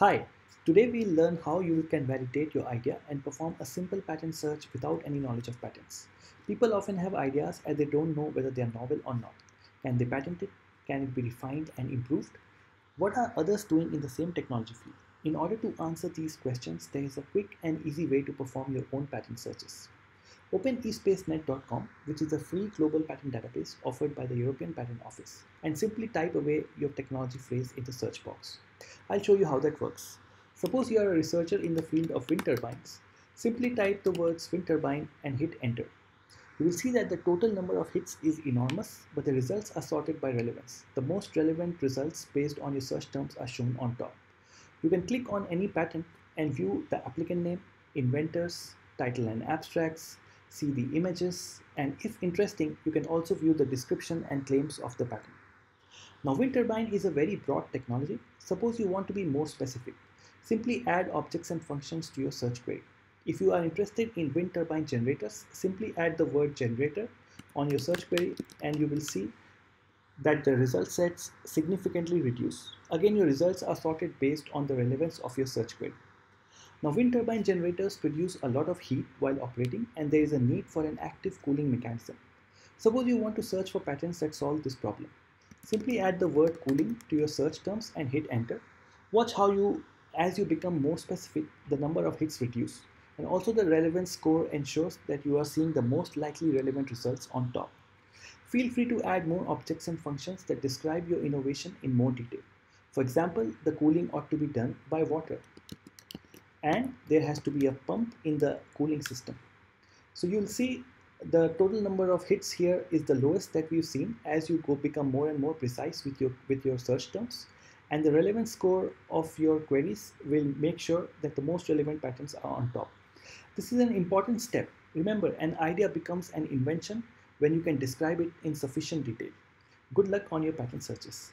Hi, today we'll learn how you can validate your idea and perform a simple patent search without any knowledge of patents. People often have ideas and they don't know whether they are novel or not. Can they patent it? Can it be refined and improved? What are others doing in the same technology field? In order to answer these questions, there is a quick and easy way to perform your own patent searches. Open espacenet.com, which is a free global patent database offered by the European Patent Office, and simply type away your technology phrase in the search box. I'll show you how that works. Suppose you are a researcher in the field of wind turbines. Simply type the words wind turbine and hit enter. You will see that the total number of hits is enormous, but the results are sorted by relevance. The most relevant results based on your search terms are shown on top. You can click on any patent and view the applicant name, inventors, title and abstracts, see the images, and if interesting, you can also view the description and claims of the patent. Now wind turbine is a very broad technology. Suppose you want to be more specific. Simply add objects and functions to your search query. If you are interested in wind turbine generators, simply add the word generator on your search query and you will see that the result sets significantly reduce. Again, your results are sorted based on the relevance of your search query. Now, wind turbine generators produce a lot of heat while operating and there is a need for an active cooling mechanism. Suppose you want to search for patents that solve this problem. Simply add the word cooling to your search terms and hit enter. Watch how you, as you become more specific, the number of hits reduce. And also the relevance score ensures that you are seeing the most likely relevant results on top. Feel free to add more objects and functions that describe your innovation in more detail. For example, the cooling ought to be done by water. And there has to be a pump in the cooling system. So you'll see the total number of hits here is the lowest that we've seen as you go become more and more precise with your with your search terms. And the relevance score of your queries will make sure that the most relevant patents are on top. This is an important step. Remember an idea becomes an invention when you can describe it in sufficient detail. Good luck on your patent searches